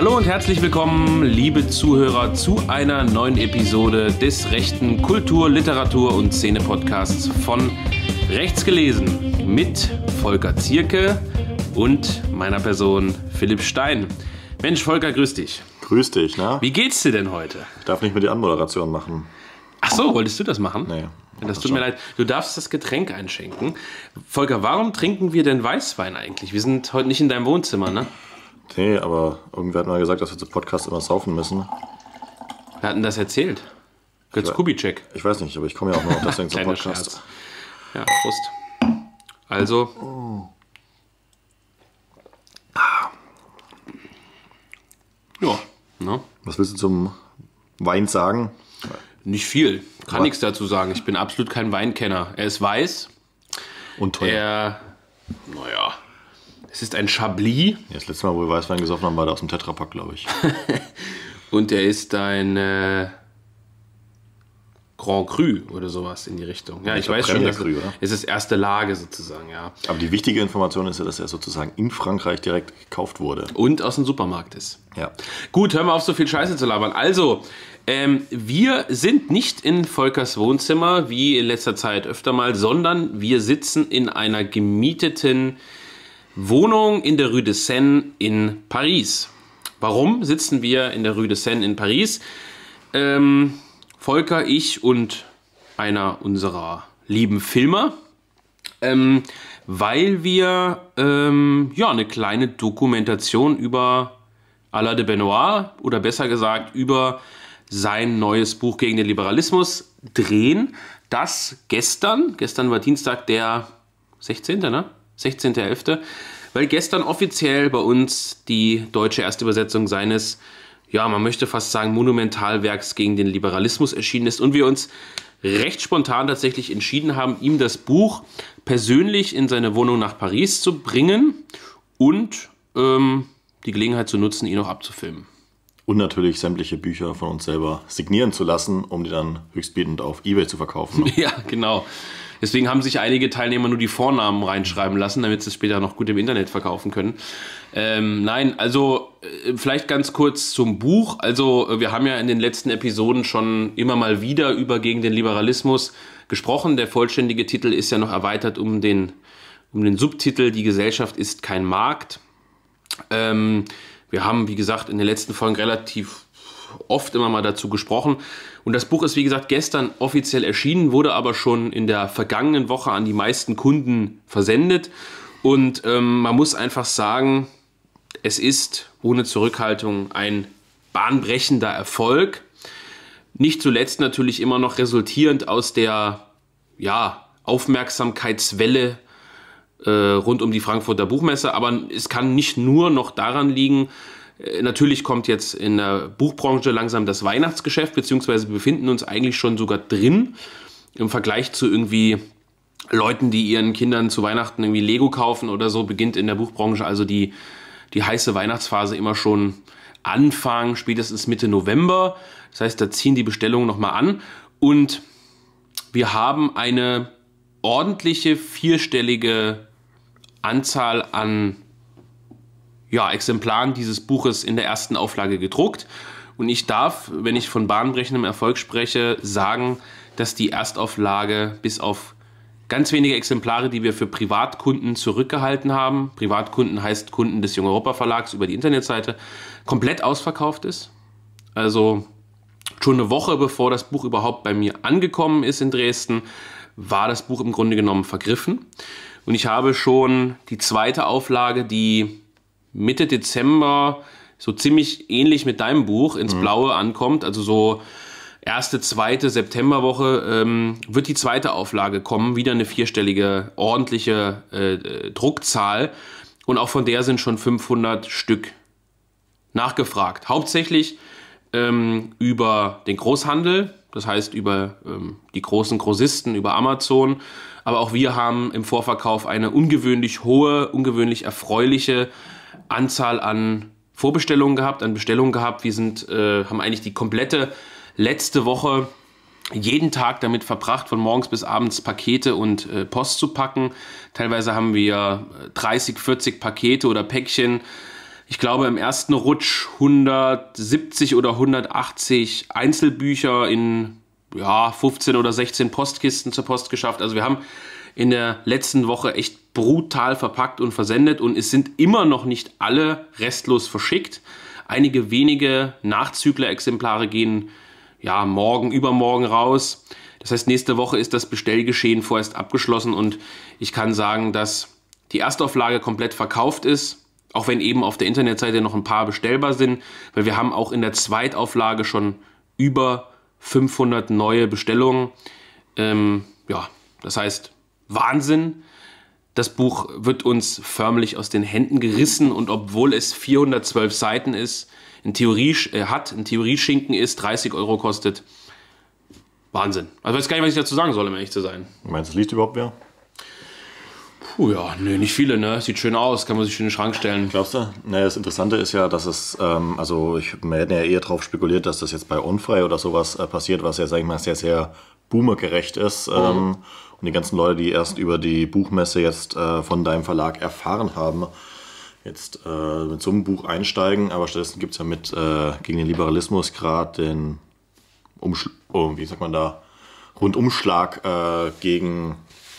Hallo und herzlich willkommen, liebe Zuhörer, zu einer neuen Episode des rechten Kultur-, Literatur- und Szene-Podcasts von Rechts gelesen mit Volker Zierke und meiner Person Philipp Stein. Mensch, Volker, grüß dich. Grüß dich, ne? Wie geht's dir denn heute? Ich darf nicht mehr die Anmoderation machen. Ach so, wolltest du das machen? Nee. Das tut mir leid. Du darfst das Getränk einschenken. Volker, warum trinken wir denn Weißwein eigentlich? Wir sind heute nicht in deinem Wohnzimmer, ne? Nee, aber irgendwer hat mal gesagt, dass wir zum Podcast immer saufen müssen. Wir hatten das erzählt. Götz Kubitschek. Ich weiß nicht, aber ich komme ja auch nur noch deswegen zum Podcast. Scherz. Ja, Prost. Also. Ja, ne? Was willst du zum Wein sagen? Nicht viel. Kann Aber- nichts dazu sagen. Ich bin absolut kein Weinkenner. Er ist weiß. Und teuer. Er. Naja. Es ist ein Chablis Ja, das letzte Mal, wo wir Weißwein gesoffen haben, war der aus dem Tetrapack, glaube ich. und er ist ein. Äh, Grand Cru oder sowas in die Richtung. Ja, ich, glaub, weiß schon, dass Cru, oder? es ist erste Lage sozusagen, ja. Aber die wichtige Information ist ja, dass er sozusagen in Frankreich direkt gekauft wurde. Und aus dem Supermarkt ist. Ja. Gut, hör mal auf, so viel Scheiße zu labern. Also, ähm, wir sind nicht in Volkers Wohnzimmer, wie in letzter Zeit öfter mal, sondern wir sitzen in einer gemieteten Wohnung in der Rue de Seine in Paris. Warum sitzen wir in der Rue de Seine in Paris? Ähm, Volker, ich und einer unserer lieben Filmer, ähm, weil wir ähm, ja, eine kleine Dokumentation über Alain de Benoit oder besser gesagt über sein neues Buch gegen den Liberalismus drehen, das gestern, gestern war Dienstag der 16., ne? 16.11., weil gestern offiziell bei uns die deutsche Erstübersetzung seines, ja, man möchte fast sagen, Monumentalwerks gegen den Liberalismus erschienen ist und wir uns recht spontan tatsächlich entschieden haben, ihm das Buch persönlich in seine Wohnung nach Paris zu bringen und ähm, die Gelegenheit zu nutzen, ihn noch abzufilmen. Und natürlich sämtliche Bücher von uns selber signieren zu lassen, um die dann höchstbietend auf Ebay zu verkaufen. Ja, genau. Deswegen haben sich einige Teilnehmer nur die Vornamen reinschreiben lassen, damit sie es später noch gut im Internet verkaufen können. Ähm, nein, also äh, vielleicht ganz kurz zum Buch. Also äh, wir haben ja in den letzten Episoden schon immer mal wieder über gegen den Liberalismus gesprochen. Der vollständige Titel ist ja noch erweitert um den, um den Subtitel Die Gesellschaft ist kein Markt. Ähm, wir haben, wie gesagt, in den letzten Folgen relativ oft immer mal dazu gesprochen. Und das Buch ist, wie gesagt, gestern offiziell erschienen, wurde aber schon in der vergangenen Woche an die meisten Kunden versendet. Und ähm, man muss einfach sagen, es ist ohne Zurückhaltung ein bahnbrechender Erfolg. Nicht zuletzt natürlich immer noch resultierend aus der ja, Aufmerksamkeitswelle äh, rund um die Frankfurter Buchmesse. Aber es kann nicht nur noch daran liegen, natürlich kommt jetzt in der Buchbranche langsam das Weihnachtsgeschäft, beziehungsweise befinden uns eigentlich schon sogar drin im Vergleich zu irgendwie Leuten, die ihren Kindern zu Weihnachten irgendwie Lego kaufen oder so, beginnt in der Buchbranche also die, die heiße Weihnachtsphase immer schon Anfang, spätestens Mitte November. Das heißt, da ziehen die Bestellungen nochmal an und wir haben eine ordentliche vierstellige Anzahl an ja, Exemplaren dieses Buches in der ersten Auflage gedruckt. Und ich darf, wenn ich von bahnbrechendem Erfolg spreche, sagen, dass die Erstauflage bis auf ganz wenige Exemplare, die wir für Privatkunden zurückgehalten haben, Privatkunden heißt Kunden des Jung Europa Verlags über die Internetseite, komplett ausverkauft ist. Also schon eine Woche bevor das Buch überhaupt bei mir angekommen ist in Dresden, war das Buch im Grunde genommen vergriffen. Und ich habe schon die zweite Auflage, die Mitte Dezember so ziemlich ähnlich mit deinem Buch ins Blaue ankommt, also so erste, zweite Septemberwoche ähm, wird die zweite Auflage kommen, wieder eine vierstellige, ordentliche äh, Druckzahl und auch von der sind schon 500 Stück nachgefragt. Hauptsächlich ähm, über den Großhandel, das heißt über ähm, die großen Grossisten, über Amazon. Aber auch wir haben im Vorverkauf eine ungewöhnlich hohe, ungewöhnlich erfreuliche Anzahl an Vorbestellungen gehabt, an Bestellungen gehabt. Wir sind, äh, haben eigentlich die komplette letzte Woche jeden Tag damit verbracht, von morgens bis abends Pakete und äh, Post zu packen. Teilweise haben wir 30, 40 Pakete oder Päckchen ich glaube, im ersten Rutsch 170 oder 180 Einzelbücher in ja, 15 oder 16 Postkisten zur Post geschafft. Also wir haben in der letzten Woche echt brutal verpackt und versendet und es sind immer noch nicht alle restlos verschickt. Einige wenige Nachzügler-Exemplare gehen ja morgen, übermorgen raus. Das heißt, nächste Woche ist das Bestellgeschehen vorerst abgeschlossen und ich kann sagen, dass die Erstauflage komplett verkauft ist, auch wenn eben auf der Internetseite noch ein paar bestellbar sind, weil wir haben auch in der Zweitauflage schon über 500 neue Bestellungen. Ähm, ja, das heißt, Wahnsinn. Das Buch wird uns förmlich aus den Händen gerissen und obwohl es 412 Seiten ist, in Theorie äh, hat, in Theorie Schinken ist, 30 Euro kostet. Wahnsinn. Also weiß gar nicht, was ich dazu sagen soll, um ehrlich zu sein. Meinst du, es liest überhaupt wer? Puh, ja, nee, nicht viele, ne? Sieht schön aus, kann man sich schön in den Schrank stellen. Glaubst du? Naja, das Interessante ist ja, dass es, ähm, also ich, wir hätten ja eher darauf spekuliert, dass das jetzt bei Onfrei oder sowas äh, passiert, was ja, sag ich mal, sehr, sehr boomergerecht ist. Mhm. Ähm, und die ganzen Leute, die erst über die Buchmesse jetzt äh, von deinem Verlag erfahren haben, jetzt äh, mit so einem Buch einsteigen. Aber stattdessen gibt es ja mit äh, gegen den Liberalismus gerade den Umschl oh, wie sagt man da, Rundumschlag äh, gegen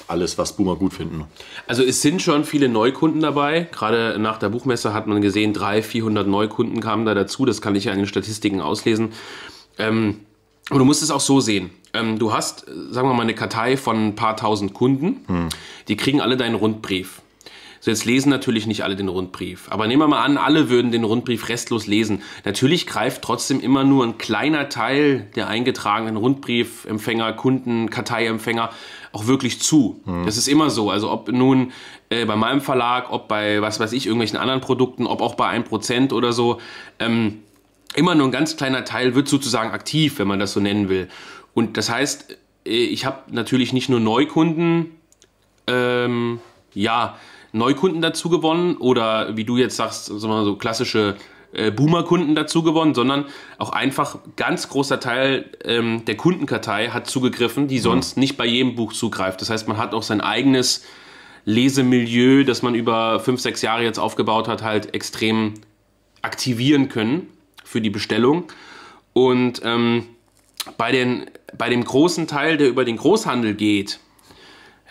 alles, was Boomer gut finden. Also es sind schon viele Neukunden dabei. Gerade nach der Buchmesse hat man gesehen, 300, 400 Neukunden kamen da dazu. Das kann ich ja in den Statistiken auslesen. Ähm, und du musst es auch so sehen. Ähm, du hast, sagen wir mal, eine Kartei von ein paar tausend Kunden. Hm. Die kriegen alle deinen Rundbrief. So, jetzt lesen natürlich nicht alle den Rundbrief. Aber nehmen wir mal an, alle würden den Rundbrief restlos lesen. Natürlich greift trotzdem immer nur ein kleiner Teil der eingetragenen Rundbriefempfänger, Kunden, Karteiempfänger auch wirklich zu. Mhm. Das ist immer so. Also ob nun äh, bei meinem Verlag, ob bei, was weiß ich, irgendwelchen anderen Produkten, ob auch bei 1% oder so. Ähm, immer nur ein ganz kleiner Teil wird sozusagen aktiv, wenn man das so nennen will. Und das heißt, äh, ich habe natürlich nicht nur Neukunden, ähm, ja, Neukunden dazu gewonnen oder wie du jetzt sagst, so klassische äh, Boomer-Kunden dazu gewonnen, sondern auch einfach ganz großer Teil ähm, der Kundenkartei hat zugegriffen, die sonst mhm. nicht bei jedem Buch zugreift. Das heißt, man hat auch sein eigenes Lesemilieu, das man über fünf, sechs Jahre jetzt aufgebaut hat, halt extrem aktivieren können für die Bestellung. Und ähm, bei, den, bei dem großen Teil, der über den Großhandel geht,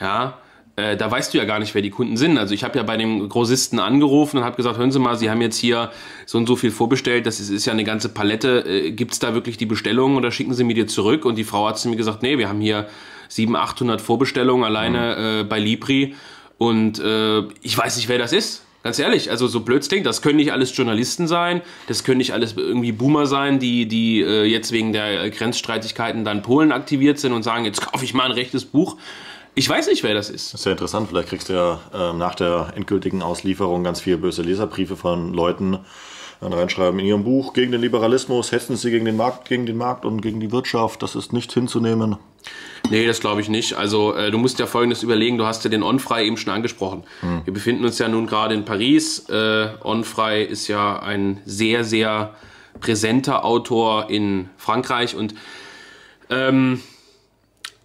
ja, äh, da weißt du ja gar nicht, wer die Kunden sind. Also ich habe ja bei dem Großisten angerufen und habe gesagt, hören Sie mal, Sie haben jetzt hier so und so viel vorbestellt, das ist, ist ja eine ganze Palette. Äh, Gibt es da wirklich die Bestellung oder schicken Sie mir die zurück? Und die Frau hat zu mir gesagt, nee, wir haben hier 700, 800 Vorbestellungen alleine mhm. äh, bei Libri und äh, ich weiß nicht, wer das ist. Ganz ehrlich, also so blöd klingt, das können nicht alles Journalisten sein, das können nicht alles irgendwie Boomer sein, die, die äh, jetzt wegen der Grenzstreitigkeiten dann Polen aktiviert sind und sagen, jetzt kaufe ich mal ein rechtes Buch. Ich weiß nicht, wer das ist. Das ist ja interessant. Vielleicht kriegst du ja äh, nach der endgültigen Auslieferung ganz viele böse Leserbriefe von Leuten, dann reinschreiben in ihrem Buch gegen den Liberalismus, hetzen sie gegen den Markt, gegen den Markt und gegen die Wirtschaft. Das ist nicht hinzunehmen. Nee, das glaube ich nicht. Also äh, du musst ja folgendes überlegen, du hast ja den Onfrei eben schon angesprochen. Hm. Wir befinden uns ja nun gerade in Paris. Äh, Onfrei ist ja ein sehr, sehr präsenter Autor in Frankreich und ähm,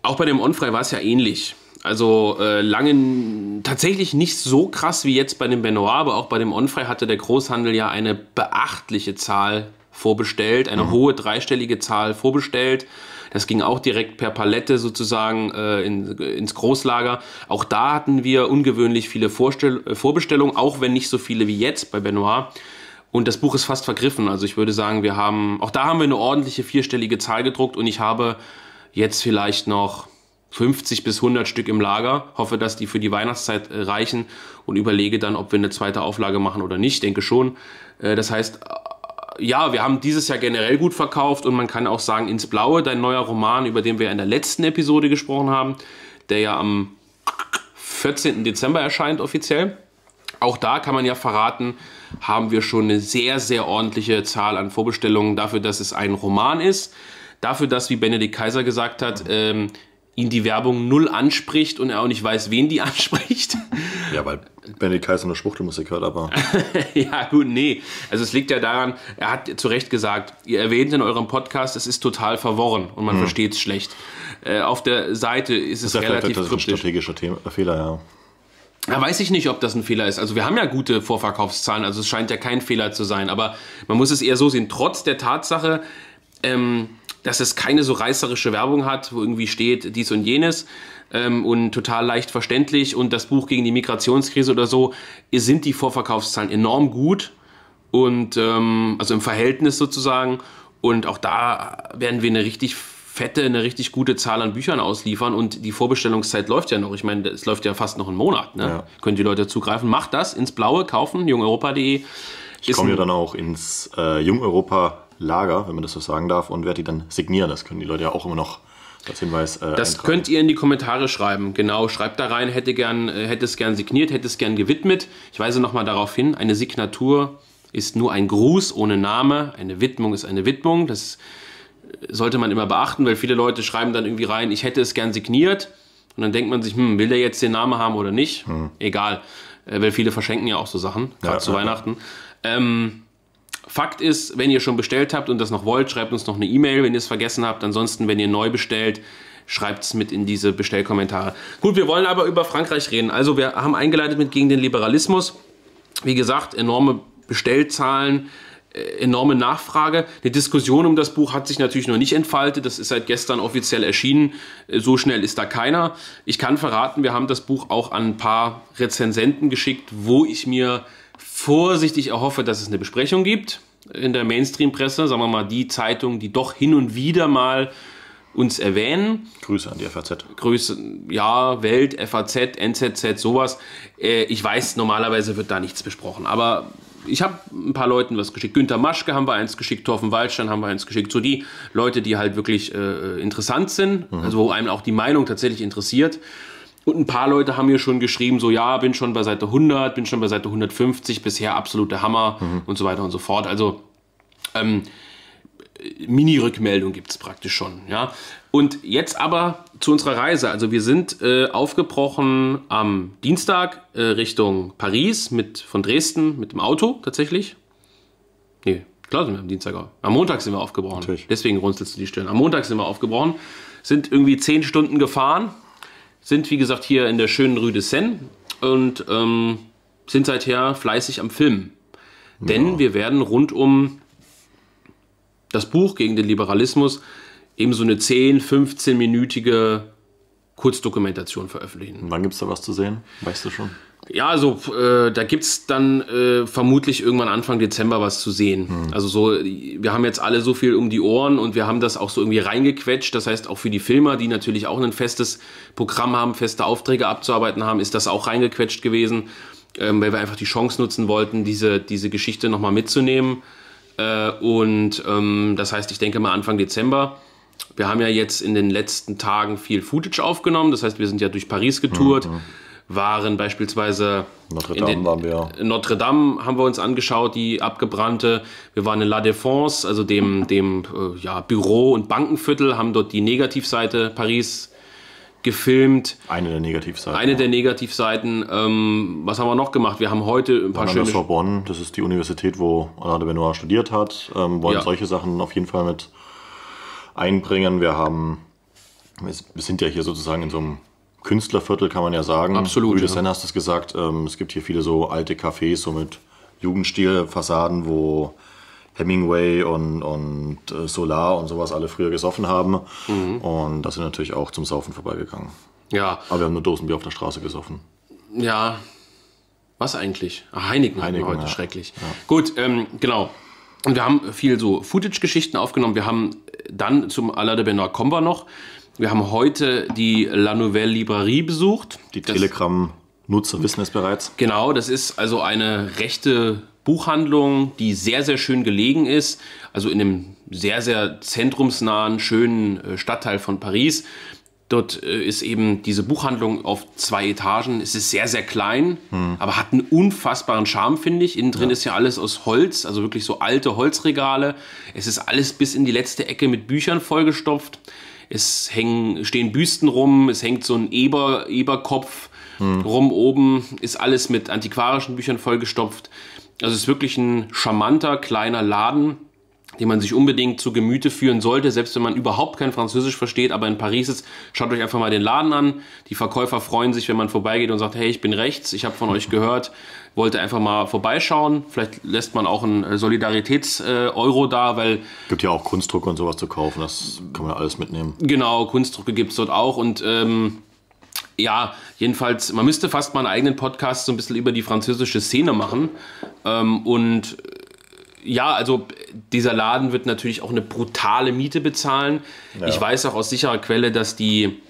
auch bei dem Onfrei war es ja ähnlich. Also äh, lange tatsächlich nicht so krass wie jetzt bei dem Benoit, aber auch bei dem Onfrei hatte der Großhandel ja eine beachtliche Zahl vorbestellt, eine mhm. hohe dreistellige Zahl vorbestellt. Das ging auch direkt per Palette sozusagen äh, in, ins Großlager. Auch da hatten wir ungewöhnlich viele Vorstell äh, Vorbestellungen, auch wenn nicht so viele wie jetzt bei Benoit. Und das Buch ist fast vergriffen. Also ich würde sagen, wir haben, auch da haben wir eine ordentliche vierstellige Zahl gedruckt und ich habe Jetzt vielleicht noch 50 bis 100 Stück im Lager. Hoffe, dass die für die Weihnachtszeit äh, reichen und überlege dann, ob wir eine zweite Auflage machen oder nicht. Denke schon. Äh, das heißt, ja, wir haben dieses Jahr generell gut verkauft und man kann auch sagen, ins Blaue, dein neuer Roman, über den wir in der letzten Episode gesprochen haben, der ja am 14. Dezember erscheint offiziell. Auch da kann man ja verraten, haben wir schon eine sehr, sehr ordentliche Zahl an Vorbestellungen dafür, dass es ein Roman ist dafür, dass, wie Benedikt Kaiser gesagt hat, ähm, ihn die Werbung null anspricht und er auch nicht weiß, wen die anspricht. Ja, weil Benedikt Kaiser eine Schwuchtelmusik hört, aber. ja, gut, nee. Also es liegt ja daran, er hat zu Recht gesagt, ihr erwähnt in eurem Podcast, es ist total verworren und man hm. versteht es schlecht. Äh, auf der Seite ist es das ist relativ das ist ein strategischer Thema, Fehler, ja. Da weiß ich nicht, ob das ein Fehler ist. Also wir haben ja gute Vorverkaufszahlen, also es scheint ja kein Fehler zu sein. Aber man muss es eher so sehen, trotz der Tatsache, ähm, dass es keine so reißerische Werbung hat, wo irgendwie steht dies und jenes ähm, und total leicht verständlich und das Buch gegen die Migrationskrise oder so, sind die Vorverkaufszahlen enorm gut und ähm, also im Verhältnis sozusagen. Und auch da werden wir eine richtig fette, eine richtig gute Zahl an Büchern ausliefern und die Vorbestellungszeit läuft ja noch. Ich meine, es läuft ja fast noch einen Monat. Ne? Ja. Können die Leute zugreifen. Macht das ins Blaue, kaufen, jungeuropa.de. Ich komme ja dann auch ins äh, Jungeuropa-Lager, wenn man das so sagen darf, und werde die dann signieren. Das können die Leute ja auch immer noch als Hinweis. Äh, das eintragen. könnt ihr in die Kommentare schreiben. Genau, schreibt da rein, hätte, gern, äh, hätte es gern signiert, hätte es gern gewidmet. Ich weise nochmal darauf hin, eine Signatur ist nur ein Gruß ohne Name. Eine Widmung ist eine Widmung. Das sollte man immer beachten, weil viele Leute schreiben dann irgendwie rein, ich hätte es gern signiert. Und dann denkt man sich, hm, will der jetzt den Namen haben oder nicht? Hm. Egal. Äh, weil viele verschenken ja auch so Sachen, gerade ja, zu ja, Weihnachten. Ähm, Fakt ist, wenn ihr schon bestellt habt und das noch wollt, schreibt uns noch eine E-Mail, wenn ihr es vergessen habt. Ansonsten, wenn ihr neu bestellt, schreibt es mit in diese Bestellkommentare. Gut, wir wollen aber über Frankreich reden. Also wir haben eingeleitet mit gegen den Liberalismus. Wie gesagt, enorme Bestellzahlen, äh, enorme Nachfrage. Die Diskussion um das Buch hat sich natürlich noch nicht entfaltet. Das ist seit gestern offiziell erschienen. Äh, so schnell ist da keiner. Ich kann verraten, wir haben das Buch auch an ein paar Rezensenten geschickt, wo ich mir vorsichtig erhoffe, dass es eine Besprechung gibt in der Mainstream-Presse. Sagen wir mal, die Zeitung, die doch hin und wieder mal uns erwähnen. Grüße an die FAZ. Grüße, ja, Welt, FAZ, NZZ, sowas. Äh, ich weiß, normalerweise wird da nichts besprochen, aber ich habe ein paar Leuten was geschickt. Günter Maschke haben wir eins geschickt, Torfen Waldstein haben wir eins geschickt. So die Leute, die halt wirklich äh, interessant sind, mhm. also wo einem auch die Meinung tatsächlich interessiert. Und ein paar Leute haben mir schon geschrieben, so ja, bin schon bei Seite 100, bin schon bei Seite 150, bisher absolute Hammer mhm. und so weiter und so fort. Also ähm, Mini-Rückmeldung gibt es praktisch schon. Ja? Und jetzt aber zu unserer Reise. Also wir sind äh, aufgebrochen am Dienstag äh, Richtung Paris mit, von Dresden mit dem Auto tatsächlich. Nee, klar sind wir am Dienstag. Am Montag sind wir aufgebrochen. Natürlich. Deswegen runzelst du die Stirn. Am Montag sind wir aufgebrochen, sind irgendwie zehn Stunden gefahren, sind wie gesagt hier in der schönen Rue de Seine und ähm, sind seither fleißig am Filmen. Ja. Denn wir werden rund um das Buch gegen den Liberalismus eben so eine 10, 15-minütige Kurzdokumentation veröffentlichen. Und wann gibt es da was zu sehen? Weißt du schon? Ja, also äh, da gibt es dann äh, vermutlich irgendwann Anfang Dezember was zu sehen. Hm. Also so, wir haben jetzt alle so viel um die Ohren und wir haben das auch so irgendwie reingequetscht. Das heißt, auch für die Filmer, die natürlich auch ein festes Programm haben, feste Aufträge abzuarbeiten haben, ist das auch reingequetscht gewesen, ähm, weil wir einfach die Chance nutzen wollten, diese, diese Geschichte nochmal mitzunehmen. Äh, und ähm, das heißt, ich denke mal Anfang Dezember. Wir haben ja jetzt in den letzten Tagen viel Footage aufgenommen. Das heißt, wir sind ja durch Paris getourt. Mhm. Waren beispielsweise Notre Dame waren wir. Notre Dame haben wir uns angeschaut, die abgebrannte. Wir waren in La Défense, also dem, dem äh, ja, Büro- und Bankenviertel, haben dort die Negativseite Paris gefilmt. Eine der Negativseiten. Eine der Negativseiten. Ähm, was haben wir noch gemacht? Wir haben heute ein paar schöne... Sorbonne, das ist die Universität, wo Alain de Benoit studiert hat. Ähm, wollen ja. solche Sachen auf jeden Fall mit einbringen. Wir haben... Wir sind ja hier sozusagen in so einem Künstlerviertel, kann man ja sagen. Absolut. Rue de ja. hast du es gesagt. Ähm, es gibt hier viele so alte Cafés, so mit Jugendstilfassaden, wo Hemingway und, und äh, Solar und sowas alle früher gesoffen haben. Mhm. Und da sind natürlich auch zum Saufen vorbeigegangen. Ja. Aber wir haben nur Dosenbier auf der Straße gesoffen. Ja. Was eigentlich? Ach, Heineken, Heineken heute, ja. schrecklich. Ja. Gut, ähm, genau. Und wir haben viel so Footage-Geschichten aufgenommen. Wir haben dann zum Alain de Benoit Comba noch. Wir haben heute die La Nouvelle Librairie besucht. Die Telegram-Nutzer wissen es bereits. Genau, das ist also eine rechte Buchhandlung, die sehr, sehr schön gelegen ist, also in einem sehr, sehr zentrumsnahen, schönen äh, Stadtteil von Paris. Dort äh, ist eben diese Buchhandlung auf zwei Etagen. Es ist sehr, sehr klein, hm. aber hat einen unfassbaren Charme, finde ich. Innen drin ja. ist ja alles aus Holz, also wirklich so alte Holzregale. Es ist alles bis in die letzte Ecke mit Büchern vollgestopft. Es hängen, stehen Büsten rum, es hängt so ein Eber, Eberkopf hm. rum oben, ist alles mit antiquarischen Büchern vollgestopft. Also es ist wirklich ein charmanter kleiner Laden, den man sich unbedingt zu Gemüte führen sollte, selbst wenn man überhaupt kein Französisch versteht, aber in Paris ist, schaut euch einfach mal den Laden an. Die Verkäufer freuen sich, wenn man vorbeigeht und sagt, hey, ich bin rechts, ich habe von euch gehört, wollte einfach mal vorbeischauen. Vielleicht lässt man auch einen Solidaritäts-Euro da, weil... Gibt ja auch Kunstdrucke und sowas zu kaufen, das kann man alles mitnehmen. Genau, Kunstdrucke gibt es dort auch und... Ähm, ja, jedenfalls, man müsste fast mal einen eigenen Podcast so ein bisschen über die französische Szene machen. Ähm, und ja, also dieser Laden wird natürlich auch eine brutale Miete bezahlen. Ja. Ich weiß auch aus sicherer Quelle, dass die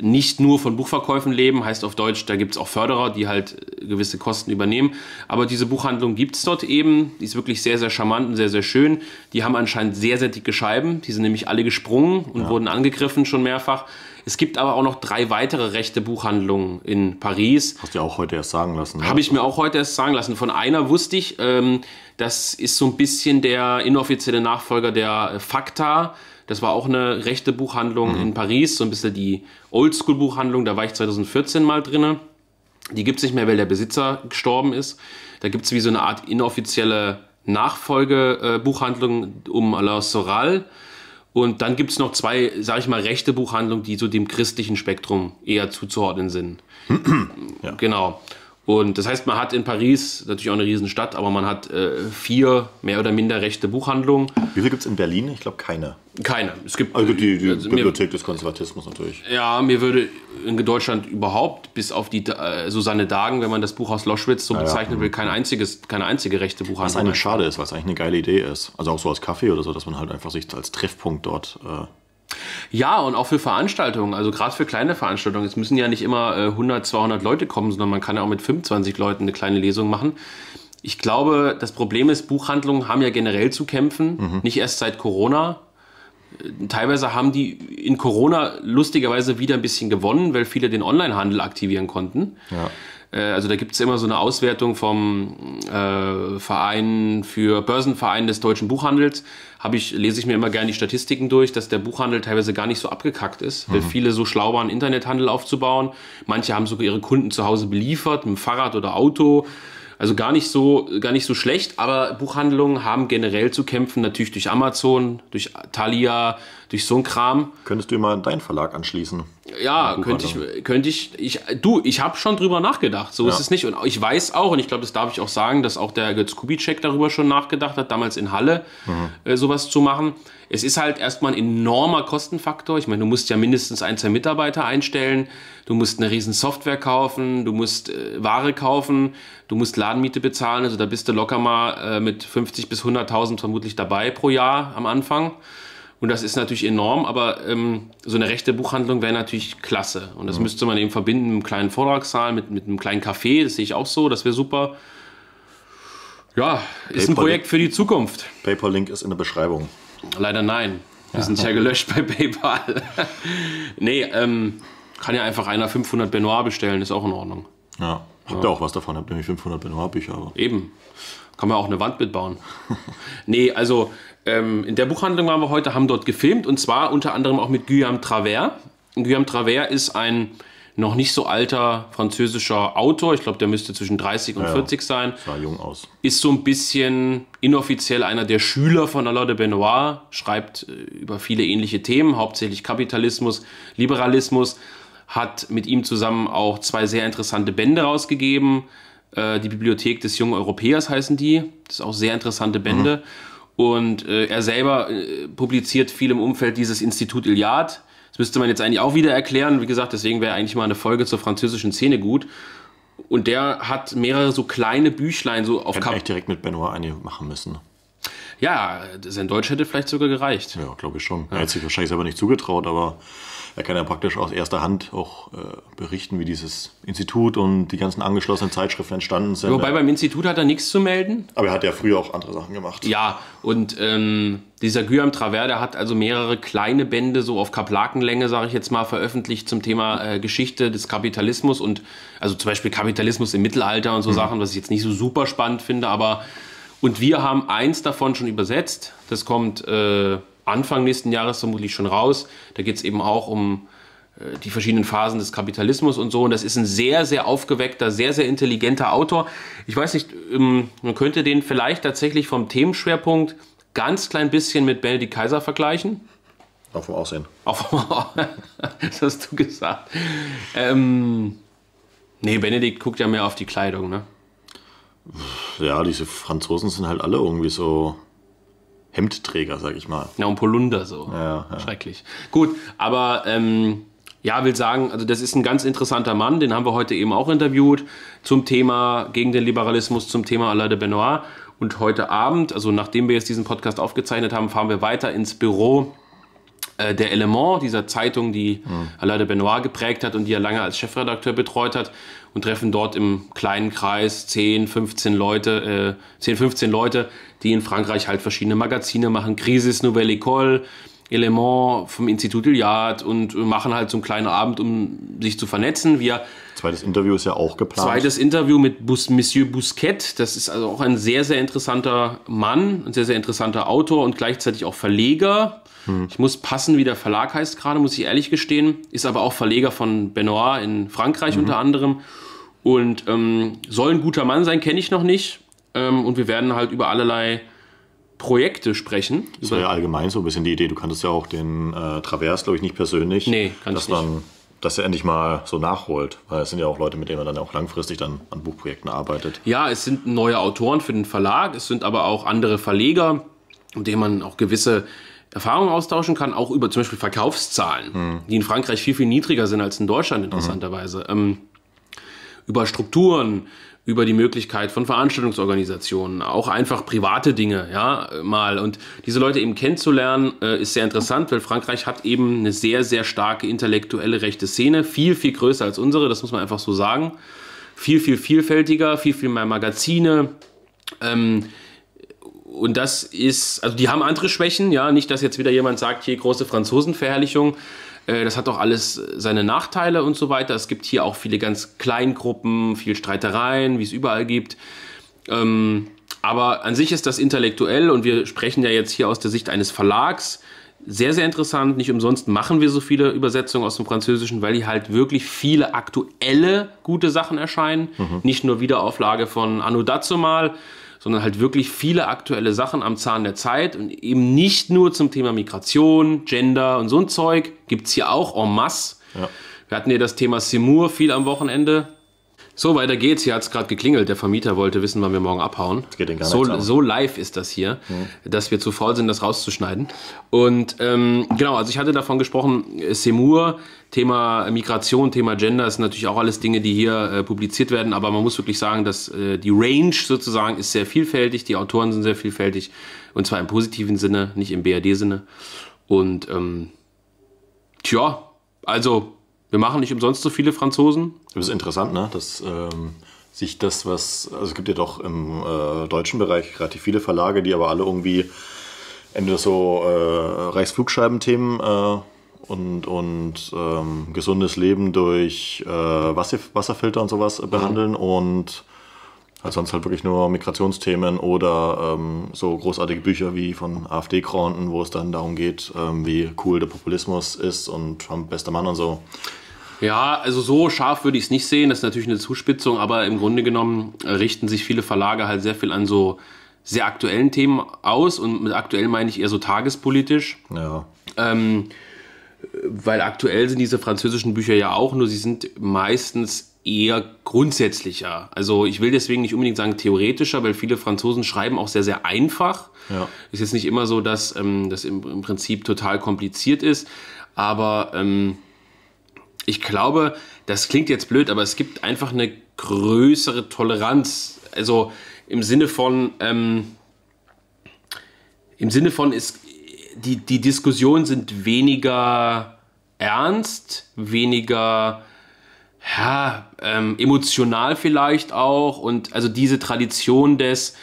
nicht nur von Buchverkäufen leben, heißt auf Deutsch, da gibt es auch Förderer, die halt gewisse Kosten übernehmen. Aber diese Buchhandlung gibt es dort eben. Die ist wirklich sehr, sehr charmant und sehr, sehr schön. Die haben anscheinend sehr, sehr dicke Scheiben. Die sind nämlich alle gesprungen und ja. wurden angegriffen schon mehrfach. Es gibt aber auch noch drei weitere rechte Buchhandlungen in Paris. Hast du ja auch heute erst sagen lassen. Ne? Habe ich mir auch heute erst sagen lassen. Von einer wusste ich, ähm, das ist so ein bisschen der inoffizielle Nachfolger der Fakta. Das war auch eine rechte Buchhandlung mhm. in Paris, so ein bisschen die Oldschool-Buchhandlung. Da war ich 2014 mal drin. Die gibt es nicht mehr, weil der Besitzer gestorben ist. Da gibt es wie so eine Art inoffizielle Nachfolgebuchhandlung äh, um Alain Soral. Und dann gibt es noch zwei, sage ich mal, rechte Buchhandlungen, die so dem christlichen Spektrum eher zuzuordnen sind. ja. Genau. Und das heißt, man hat in Paris natürlich auch eine Riesenstadt, aber man hat äh, vier mehr oder minder rechte Buchhandlungen. Wie viele gibt es in Berlin? Ich glaube keine. Keine. Es gibt also die, die also Bibliothek mir, des Konservatismus natürlich. Ja, mir würde in Deutschland überhaupt, bis auf die äh, Susanne Dagen, wenn man das Buch aus Loschwitz so ja, bezeichnen ja. will, kein einziges, keine einzige rechte Buchhandlung. Was eigentlich schade ist, weil es eigentlich eine geile Idee ist. Also auch so als Kaffee oder so, dass man halt einfach sich als Treffpunkt dort äh, ja, und auch für Veranstaltungen, also gerade für kleine Veranstaltungen. Es müssen ja nicht immer äh, 100, 200 Leute kommen, sondern man kann ja auch mit 25 Leuten eine kleine Lesung machen. Ich glaube, das Problem ist, Buchhandlungen haben ja generell zu kämpfen, mhm. nicht erst seit Corona. Äh, teilweise haben die in Corona lustigerweise wieder ein bisschen gewonnen, weil viele den Onlinehandel aktivieren konnten. Ja. Äh, also da gibt es immer so eine Auswertung vom äh, Verein für Börsenverein des deutschen Buchhandels. Habe ich, lese ich mir immer gerne die Statistiken durch, dass der Buchhandel teilweise gar nicht so abgekackt ist, mhm. weil viele so schlau waren, Internethandel aufzubauen. Manche haben sogar ihre Kunden zu Hause beliefert, mit dem Fahrrad oder Auto. Also gar nicht so, gar nicht so schlecht, aber Buchhandlungen haben generell zu kämpfen, natürlich durch Amazon, durch Thalia, durch so ein Kram. Könntest du mal deinen Verlag anschließen? Ja, könnte ich, könnte ich, ich, du, ich habe schon drüber nachgedacht, so ja. ist es nicht. Und ich weiß auch, und ich glaube, das darf ich auch sagen, dass auch der Götz Kubitschek darüber schon nachgedacht hat, damals in Halle mhm. äh, sowas zu machen. Es ist halt erstmal ein enormer Kostenfaktor. Ich meine, du musst ja mindestens ein, zwei Mitarbeiter einstellen, du musst eine riesen Software kaufen, du musst äh, Ware kaufen, du musst Ladenmiete bezahlen, also da bist du locker mal äh, mit 50 bis 100.000 vermutlich dabei pro Jahr am Anfang. Und das ist natürlich enorm, aber ähm, so eine rechte Buchhandlung wäre natürlich klasse. Und das mhm. müsste man eben verbinden mit einem kleinen Vortragssaal, mit, mit einem kleinen Café, das sehe ich auch so, das wäre super. Ja, ist ein Projekt für die Zukunft. PayPal-Link ist in der Beschreibung. Leider nein. Wir ja. sind ja gelöscht bei PayPal. nee, ähm, kann ja einfach einer 500 Benoit bestellen, ist auch in Ordnung. Ja, habt ihr auch was davon, habt nämlich 500 Benoit-Bücher. Eben. Kann man auch eine Wand mitbauen. nee, also ähm, in der Buchhandlung waren wir heute, haben dort gefilmt und zwar unter anderem auch mit Guillaume Travers. Guillaume Travers ist ein noch nicht so alter französischer Autor. Ich glaube, der müsste zwischen 30 und ja, 40 sein. Sah jung aus. Ist so ein bisschen inoffiziell einer der Schüler von Alain de Benoit, schreibt äh, über viele ähnliche Themen, hauptsächlich Kapitalismus, Liberalismus, hat mit ihm zusammen auch zwei sehr interessante Bände rausgegeben. Äh, die Bibliothek des jungen Europäers heißen die. Das ist auch sehr interessante Bände. Mhm. Und äh, er selber äh, publiziert viel im Umfeld dieses Institut Iliad. Das müsste man jetzt eigentlich auch wieder erklären. Wie gesagt, deswegen wäre eigentlich mal eine Folge zur französischen Szene gut. Und der hat mehrere so kleine Büchlein so auf Hätte eigentlich direkt mit Benoit eine machen müssen. Ja, sein Deutsch hätte vielleicht sogar gereicht. Ja, glaube ich schon. Ja. Er hat sich wahrscheinlich selber nicht zugetraut, aber er kann ja praktisch aus erster Hand auch äh, berichten, wie dieses Institut und die ganzen angeschlossenen Zeitschriften entstanden sind. Wobei beim Institut hat er nichts zu melden. Aber er hat ja früher auch andere Sachen gemacht. Ja, und ähm, dieser Guillaume Travers, der hat also mehrere kleine Bände so auf Kaplakenlänge, sage ich jetzt mal, veröffentlicht zum Thema äh, Geschichte des Kapitalismus und also zum Beispiel Kapitalismus im Mittelalter und so mhm. Sachen, was ich jetzt nicht so super spannend finde, aber und wir haben eins davon schon übersetzt. Das kommt äh, Anfang nächsten Jahres vermutlich schon raus. Da geht es eben auch um äh, die verschiedenen Phasen des Kapitalismus und so. Und das ist ein sehr, sehr aufgeweckter, sehr, sehr intelligenter Autor. Ich weiß nicht, ähm, man könnte den vielleicht tatsächlich vom Themenschwerpunkt ganz klein bisschen mit Benedikt Kaiser vergleichen. Auch vom Aussehen. Auch das hast du gesagt. Ähm, nee, Benedikt guckt ja mehr auf die Kleidung, ne? Ja, diese Franzosen sind halt alle irgendwie so Hemdträger, sag ich mal. Ja, und Polunder so. Ja, ja. Schrecklich. Gut, aber ähm, ja, will sagen, also das ist ein ganz interessanter Mann, den haben wir heute eben auch interviewt zum Thema gegen den Liberalismus, zum Thema Alain de Benoit. Und heute Abend, also nachdem wir jetzt diesen Podcast aufgezeichnet haben, fahren wir weiter ins Büro äh, der Element, dieser Zeitung, die mhm. Alain de Benoit geprägt hat und die er lange als Chefredakteur betreut hat und treffen dort im kleinen Kreis 10, 15 Leute, äh, 10, 15 Leute, die in Frankreich halt verschiedene Magazine machen. Crisis Nouvelle École, Element vom Institut Iliad und machen halt so einen kleinen Abend, um sich zu vernetzen. Wir Zweites Interview ist ja auch geplant. Zweites Interview mit Bus Monsieur Bousquet. Das ist also auch ein sehr, sehr interessanter Mann, ein sehr, sehr interessanter Autor und gleichzeitig auch Verleger. Hm. Ich muss passen, wie der Verlag heißt gerade, muss ich ehrlich gestehen. Ist aber auch Verleger von Benoit in Frankreich mhm. unter anderem. Und ähm, soll ein guter Mann sein, kenne ich noch nicht. Ähm, und wir werden halt über allerlei Projekte sprechen. Das war ja allgemein so ein bisschen die Idee. Du kanntest ja auch den äh, Travers, glaube ich, nicht persönlich. Nee, kann dass ich nicht. man dass er endlich mal so nachholt. Weil es sind ja auch Leute, mit denen man dann auch langfristig dann an Buchprojekten arbeitet. Ja, es sind neue Autoren für den Verlag, es sind aber auch andere Verleger, mit denen man auch gewisse Erfahrungen austauschen kann, auch über zum Beispiel Verkaufszahlen, hm. die in Frankreich viel, viel niedriger sind als in Deutschland, interessanterweise. Mhm. Ähm, über Strukturen, über die Möglichkeit von Veranstaltungsorganisationen, auch einfach private Dinge, ja, mal. Und diese Leute eben kennenzulernen, äh, ist sehr interessant, weil Frankreich hat eben eine sehr, sehr starke intellektuelle rechte Szene, viel, viel größer als unsere, das muss man einfach so sagen. Viel, viel vielfältiger, viel, viel mehr Magazine. Ähm, und das ist, also die haben andere Schwächen, ja, nicht, dass jetzt wieder jemand sagt, hier große Franzosenverherrlichung. Äh, das hat doch alles seine Nachteile und so weiter. Es gibt hier auch viele ganz Kleingruppen, viel Streitereien, wie es überall gibt. Ähm, aber an sich ist das intellektuell und wir sprechen ja jetzt hier aus der Sicht eines Verlags. Sehr, sehr interessant. Nicht umsonst machen wir so viele Übersetzungen aus dem Französischen, weil hier halt wirklich viele aktuelle gute Sachen erscheinen. Mhm. Nicht nur Wiederauflage von Anno Dazumal, sondern halt wirklich viele aktuelle Sachen am Zahn der Zeit und eben nicht nur zum Thema Migration, Gender und so ein Zeug. Gibt es hier auch en masse. Ja. Wir hatten hier das Thema Simur viel am Wochenende. So, weiter geht's. Hier hat es gerade geklingelt. Der Vermieter wollte wissen, wann wir morgen abhauen. Das geht den gar so, nicht so live ist das hier, mhm. dass wir zu faul sind, das rauszuschneiden. Und ähm, genau, also ich hatte davon gesprochen, äh, Semur, Thema Migration, Thema Gender, ist natürlich auch alles Dinge, die hier äh, publiziert werden. Aber man muss wirklich sagen, dass äh, die Range sozusagen ist sehr vielfältig. Die Autoren sind sehr vielfältig. Und zwar im positiven Sinne, nicht im BRD-Sinne. Und ähm, tja, also wir machen nicht umsonst so viele Franzosen. Das ist interessant, ne? dass ähm, sich das, was, also es gibt ja doch im äh, deutschen Bereich relativ viele Verlage, die aber alle irgendwie entweder so äh, Reichsflugscheibenthemen äh, und, und ähm, gesundes Leben durch äh, Wasser, Wasserfilter und sowas mhm. behandeln und also sonst halt wirklich nur Migrationsthemen oder ähm, so großartige Bücher wie von AfD-Kronten, wo es dann darum geht, ähm, wie cool der Populismus ist und Trump bester Mann und so. Ja, also so scharf würde ich es nicht sehen. Das ist natürlich eine Zuspitzung, aber im Grunde genommen äh, richten sich viele Verlage halt sehr viel an so sehr aktuellen Themen aus. Und mit aktuell meine ich eher so tagespolitisch. Ja. Ähm, weil aktuell sind diese französischen Bücher ja auch, nur sie sind meistens eher grundsätzlicher. Also ich will deswegen nicht unbedingt sagen theoretischer, weil viele Franzosen schreiben auch sehr, sehr einfach. Ja. Ist jetzt nicht immer so, dass ähm, das im, im, Prinzip total kompliziert ist, aber ähm, ich glaube, das klingt jetzt blöd, aber es gibt einfach eine größere Toleranz. Also im Sinne von, ähm, im Sinne von ist, die, die Diskussionen sind weniger ernst, weniger ja, ähm, emotional vielleicht auch und also diese Tradition des,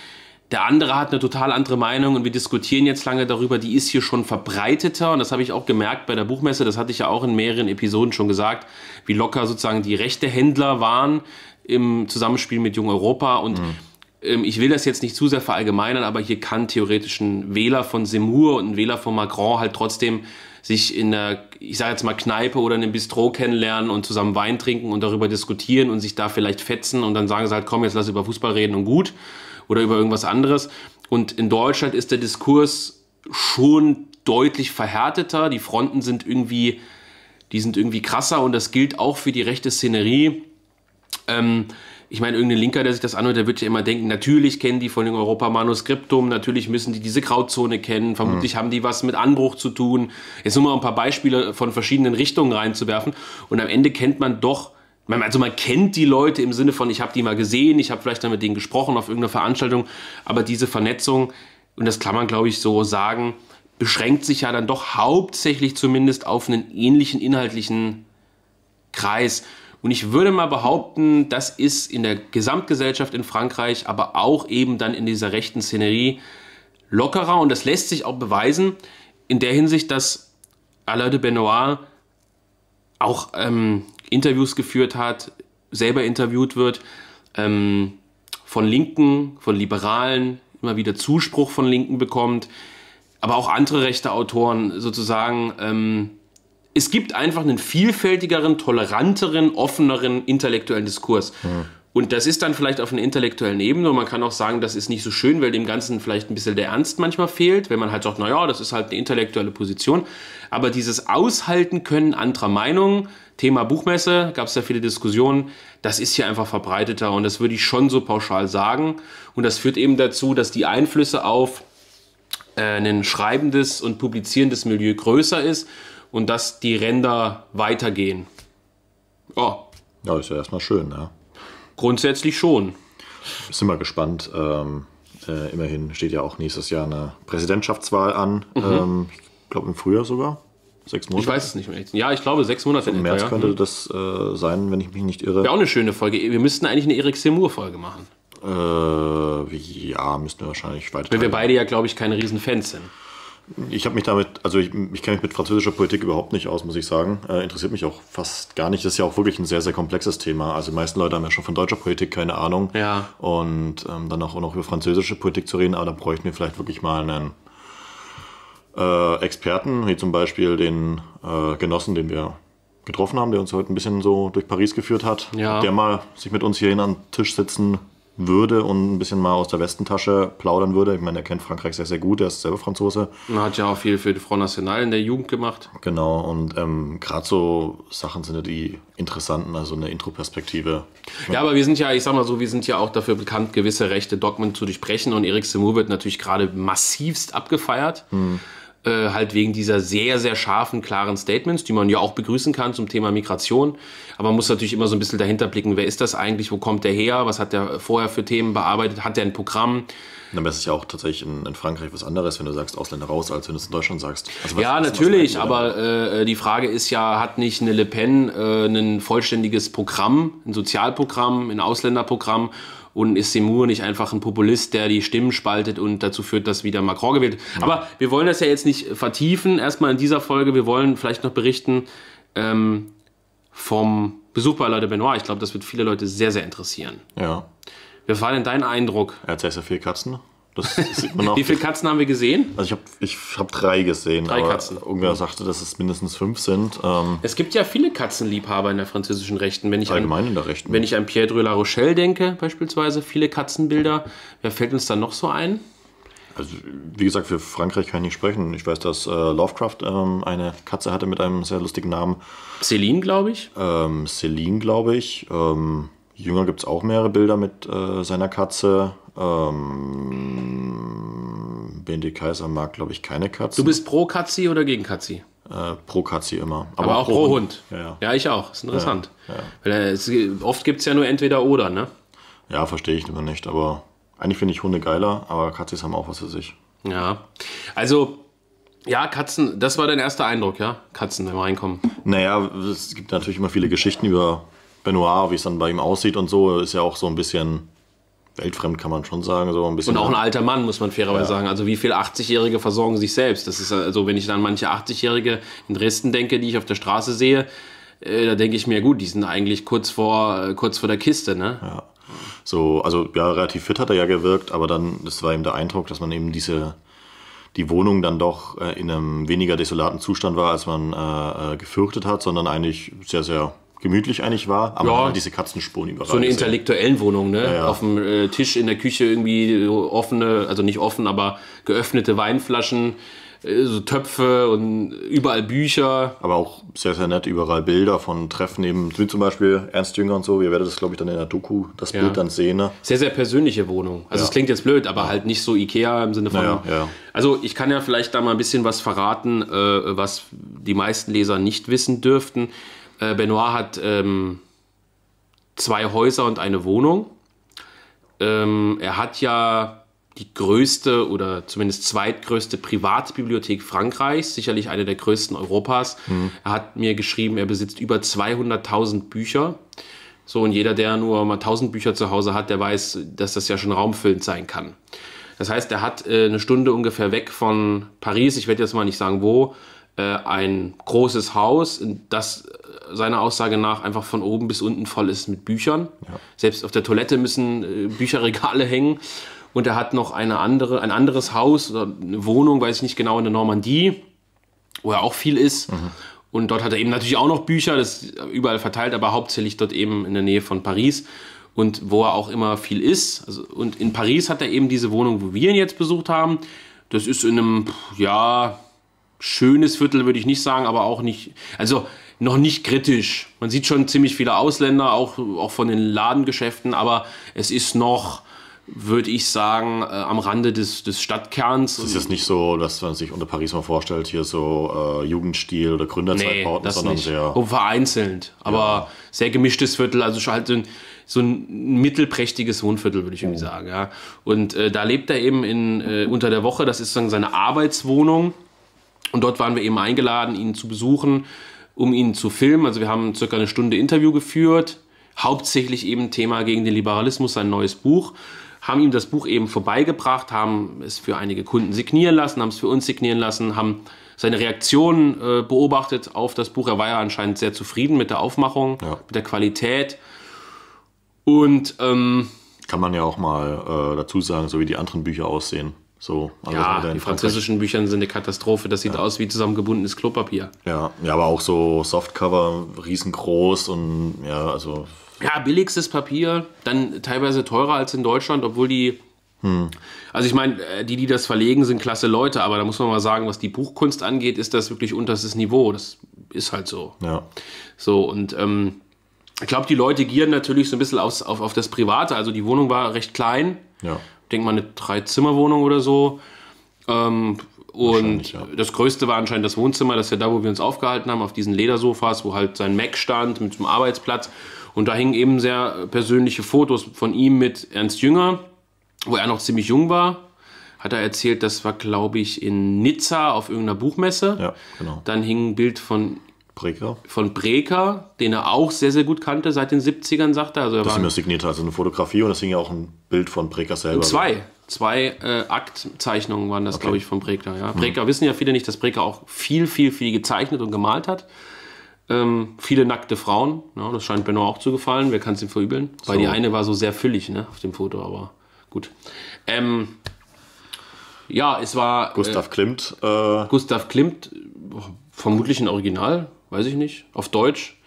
der andere hat eine total andere Meinung und wir diskutieren jetzt lange darüber, die ist hier schon verbreiteter und das habe ich auch gemerkt bei der Buchmesse, das hatte ich ja auch in mehreren Episoden schon gesagt, wie locker sozusagen die rechte Händler waren im Zusammenspiel mit Jung Europa. Und mhm. ähm, ich will das jetzt nicht zu sehr verallgemeinern, aber hier kann theoretisch ein Wähler von Semur und ein Wähler von Macron halt trotzdem sich in der, ich sage jetzt mal Kneipe oder in einem Bistro kennenlernen und zusammen Wein trinken und darüber diskutieren und sich da vielleicht fetzen. Und dann sagen sie halt, komm, jetzt lass über Fußball reden und gut oder über irgendwas anderes. Und in Deutschland ist der Diskurs schon deutlich verhärteter. Die Fronten sind irgendwie, die sind irgendwie krasser und das gilt auch für die rechte Szenerie. Ähm, ich meine, irgendein Linker, der sich das anhört, der wird ja immer denken, natürlich kennen die von dem Europa-Manuskriptum, natürlich müssen die diese Grauzone kennen, vermutlich mhm. haben die was mit Anbruch zu tun. Jetzt nur mal ein paar Beispiele von verschiedenen Richtungen reinzuwerfen und am Ende kennt man doch, also man kennt die Leute im Sinne von, ich habe die mal gesehen, ich habe vielleicht dann mit denen gesprochen auf irgendeiner Veranstaltung, aber diese Vernetzung, und das kann man glaube ich so sagen, beschränkt sich ja dann doch hauptsächlich zumindest auf einen ähnlichen inhaltlichen Kreis. Und ich würde mal behaupten, das ist in der Gesamtgesellschaft in Frankreich, aber auch eben dann in dieser rechten Szenerie lockerer. Und das lässt sich auch beweisen in der Hinsicht, dass Alain de Benoit auch ähm, Interviews geführt hat, selber interviewt wird, ähm, von Linken, von Liberalen, immer wieder Zuspruch von Linken bekommt, aber auch andere rechte Autoren sozusagen ähm, es gibt einfach einen vielfältigeren, toleranteren, offeneren intellektuellen Diskurs. Mhm. Und das ist dann vielleicht auf einer intellektuellen Ebene und man kann auch sagen, das ist nicht so schön, weil dem Ganzen vielleicht ein bisschen der Ernst manchmal fehlt, wenn man halt sagt, naja, das ist halt eine intellektuelle Position. Aber dieses Aushalten können anderer Meinungen, Thema Buchmesse, gab es ja viele Diskussionen, das ist hier einfach verbreiteter und das würde ich schon so pauschal sagen. Und das führt eben dazu, dass die Einflüsse auf äh, ein schreibendes und publizierendes Milieu größer ist und dass die Ränder weitergehen. Oh. Ja, ist ja erstmal schön, ja. Grundsätzlich schon. Sind wir gespannt. Ähm, äh, immerhin steht ja auch nächstes Jahr eine Präsidentschaftswahl an. Mhm. Ähm, ich glaube im Frühjahr sogar. Sechs Monate. Ich weiß es nicht mehr. Ja, ich glaube sechs Monate. Im März etwa, könnte das äh, sein, wenn ich mich nicht irre. Wäre auch eine schöne Folge. Wir müssten eigentlich eine Erik Seymour-Folge machen. Äh, ja, müssten wir wahrscheinlich weiter. Weil wir beide ja, glaube ich, keine Riesenfans sind. Ich habe mich damit, also ich, ich kenne mich mit französischer Politik überhaupt nicht aus, muss ich sagen. Äh, interessiert mich auch fast gar nicht. Das ist ja auch wirklich ein sehr, sehr komplexes Thema. Also die meisten Leute haben ja schon von deutscher Politik keine Ahnung. Ja. Und ähm, dann auch noch über französische Politik zu reden, aber da bräuchten wir vielleicht wirklich mal einen äh, Experten, wie zum Beispiel den äh, Genossen, den wir getroffen haben, der uns heute ein bisschen so durch Paris geführt hat. Ja. Der mal sich mit uns hierhin an den Tisch sitzen würde und ein bisschen mal aus der Westentasche plaudern würde. Ich meine, er kennt Frankreich sehr, sehr gut, er ist selber Franzose. Er hat ja auch viel für die Front National in der Jugend gemacht. Genau, und ähm, gerade so Sachen sind ja die interessanten, also eine Intro-Perspektive. Ja, aber wir sind ja, ich sag mal so, wir sind ja auch dafür bekannt, gewisse rechte Dogmen zu durchbrechen und Eric Semur wird natürlich gerade massivst abgefeiert. Hm. Äh, halt wegen dieser sehr, sehr scharfen, klaren Statements, die man ja auch begrüßen kann zum Thema Migration. Aber man muss natürlich immer so ein bisschen dahinter blicken, wer ist das eigentlich, wo kommt der her, was hat der vorher für Themen bearbeitet, hat der ein Programm? Dann wäre es ja auch tatsächlich in, in, Frankreich was anderes, wenn du sagst Ausländer raus, als wenn du es in Deutschland sagst. Also ja, natürlich, aber äh, die Frage ist ja, hat nicht eine Le Pen äh, ein vollständiges Programm, ein Sozialprogramm, ein Ausländerprogramm und ist Seymour nicht einfach ein Populist, der die Stimmen spaltet und dazu führt, dass wieder Macron gewählt wird. Ja. Aber wir wollen das ja jetzt nicht vertiefen, erstmal in dieser Folge. Wir wollen vielleicht noch berichten ähm, vom Besuch bei Leute Benoit. Ich glaube, das wird viele Leute sehr, sehr interessieren. Ja. Was war denn dein Eindruck? Er hat sehr, sehr viele Katzen. Wie viele Katzen haben wir gesehen? Also ich habe ich hab drei gesehen. Drei Katzen. Irgendwer sagte, dass es mindestens fünf sind. Ähm es gibt ja viele Katzenliebhaber in der französischen Rechten. Wenn ich Allgemein an, in der Rechten. Wenn ich an Pierre de la Rochelle denke, beispielsweise, viele Katzenbilder. Wer fällt uns da noch so ein? Also, wie gesagt, für Frankreich kann ich nicht sprechen. Ich weiß, dass äh, Lovecraft ähm, eine Katze hatte mit einem sehr lustigen Namen. Celine, glaube ich. Ähm, Celine, glaube ich. Ähm, Jünger gibt es auch mehrere Bilder mit äh, seiner Katze. Ähm, BND Kaiser mag, glaube ich, keine Katze. Du bist pro Katzi oder gegen Katzi? Äh, pro Katzi immer. Aber, Aber auch pro, Hund. Hund. Ja, ja. ja, ich auch. Ist interessant. Ja, Weil, äh, es, oft gibt es ja nur entweder oder, ne? Ja, verstehe ich immer nicht. Aber eigentlich finde ich Hunde geiler, aber Katzis haben auch was für sich. Ja. Also, ja, Katzen, das war dein erster Eindruck, ja? Katzen, wenn wir reinkommen. Naja, es gibt natürlich immer viele Geschichten über Benoit, wie es dann bei ihm aussieht und so. Ist ja auch so ein bisschen weltfremd kann man schon sagen. So ein bisschen und auch ein alter Mann, muss man fairerweise ja. sagen. Also wie viele 80-Jährige versorgen sich selbst? Das ist also, wenn ich dann manche 80-Jährige in Dresden denke, die ich auf der Straße sehe, äh, da denke ich mir, gut, die sind eigentlich kurz vor, äh, kurz vor der Kiste, ne? Ja. So, also ja, relativ fit hat er ja gewirkt, aber dann, das war eben der Eindruck, dass man eben diese, die Wohnung dann doch äh, in einem weniger desolaten Zustand war, als man äh, äh gefürchtet hat, sondern eigentlich sehr, sehr gemütlich eigentlich war, aber Ja. halt diese Katzenspuren überall. So eine gesehen. intellektuellen Wohnung, ne? ja. Auf dem äh, Tisch in der Küche irgendwie so offene, also nicht offen, aber geöffnete Weinflaschen, äh, so Töpfe und überall Bücher. Aber auch sehr, sehr nett, überall Bilder von Treffen eben, wie zum Beispiel Ernst Jünger und so. Ihr werdet das, glaube ich, dann in der Doku, das Bild dann sehen. Ne? Sehr, sehr persönliche Wohnung. Also es klingt jetzt blöd, aber halt nicht so Ikea im Sinne von. Ja, ja. Also ich kann ja vielleicht da mal ein bisschen was verraten, äh, was die meisten Leser nicht wissen dürften. Äh, Benoit hat ähm, zwei Häuser und eine Wohnung. Ähm, er hat ja die größte oder zumindest zweitgrößte Privatbibliothek Frankreichs, sicherlich eine der größten Europas. Er hat mir geschrieben, er besitzt über 200.000 Bücher. So, und jeder, der nur mal 1000 Bücher zu Hause hat, der weiß, dass das ja schon raumfüllend sein kann. Das heißt, er hat äh, eine Stunde ungefähr weg von Paris, ich werde jetzt mal nicht sagen wo, äh, ein großes Haus, das seiner Aussage nach einfach von oben bis unten voll ist mit Büchern. Selbst auf der Toilette müssen äh, Bücherregale hängen. Und er hat noch eine andere, ein anderes Haus oder eine Wohnung, weiß ich nicht genau, in der Normandie, wo er auch viel ist. Und dort hat er eben natürlich auch noch Bücher, das ist überall verteilt, aber hauptsächlich dort eben in der Nähe von Paris. Und wo er auch immer viel ist. Also, und in Paris hat er eben diese Wohnung, wo wir ihn jetzt besucht haben. Das ist in einem, ja, schönes Viertel, würde ich nicht sagen, aber auch nicht, also noch nicht kritisch. Man sieht schon ziemlich viele Ausländer, auch, auch von den Ladengeschäften, aber es ist noch, würde ich sagen, äh, am Rande des, des Stadtkerns. Es ist jetzt nicht so, dass man sich unter Paris mal vorstellt, hier so äh, Jugendstil oder Nee, Gründerzeitbauten, das sondern nicht. sehr. Oh, vereinzelt, aber sehr gemischtes Viertel, also schon halt so ein, so ein mittelprächtiges Wohnviertel, würde ich irgendwie sagen. Ja. Und äh, da lebt er eben in, äh, unter der Woche, das ist sozusagen seine Arbeitswohnung. Und dort waren wir eben eingeladen, ihn zu besuchen, um ihn zu filmen. Also wir haben circa eine Stunde Interview geführt, hauptsächlich eben Thema gegen den Liberalismus, sein neues Buch. Haben ihm das Buch eben vorbeigebracht, haben es für einige Kunden signieren lassen, haben es für uns signieren lassen, haben seine Reaktion äh, beobachtet auf das Buch. Er war ja anscheinend sehr zufrieden mit der Aufmachung, Ja. mit der Qualität. Und ähm, Kann man ja auch mal äh, dazu sagen, so wie die anderen Bücher aussehen. So, also ja, die Frankreich. französischen Bücher sind eine Katastrophe. Das sieht aus wie zusammengebundenes Klopapier. Ja, ja, aber auch so Softcover, riesengroß und ja, also Ja, billigstes Papier, dann teilweise teurer als in Deutschland, obwohl die. Also ich meine, äh, die, die das verlegen, sind klasse Leute, aber da muss man mal sagen, was die Buchkunst angeht, ist das wirklich unterstes Niveau. Das ist halt so. ja. So, und ähm, ich glaube, die Leute gieren natürlich so ein bisschen aus, auf, auf das Private. Also die Wohnung war recht klein. Ja. Ich denke mal eine Drei-Zimmer-Wohnung oder so. Ähm, und ja. das Größte war anscheinend das Wohnzimmer, das ist ja da, wo wir uns aufgehalten haben, auf diesen Ledersofas, wo halt sein Mac stand mit dem Arbeitsplatz. Und da hingen eben sehr persönliche Fotos von ihm mit Ernst Jünger, wo er noch ziemlich jung war. Hat er erzählt, das war, glaube ich, in Nizza auf irgendeiner Buchmesse. Ja, genau. Dann hing ein Bild von Breker. von Breker, den er auch sehr, sehr gut kannte seit den 70ern, sagt er. Also er Das war mir signiert, also eine Fotografie und das hing ja auch ein Bild von Breker selber. zwei, zwei äh, Aktzeichnungen waren das, glaube ich, von Breker. Ja. Mhm. Breker wissen ja viele nicht, dass Breker auch viel, viel, viel gezeichnet und gemalt hat. Ähm, viele nackte Frauen, ja, das scheint Benno auch zu gefallen. Wer kann es ihm verübeln? Weil die eine war so sehr füllig ne, auf dem Foto, aber gut. Ähm, ja, es war Gustav Klimt, äh, Gustav Klimt, vermutlich ein Original, weiß ich nicht, auf Deutsch.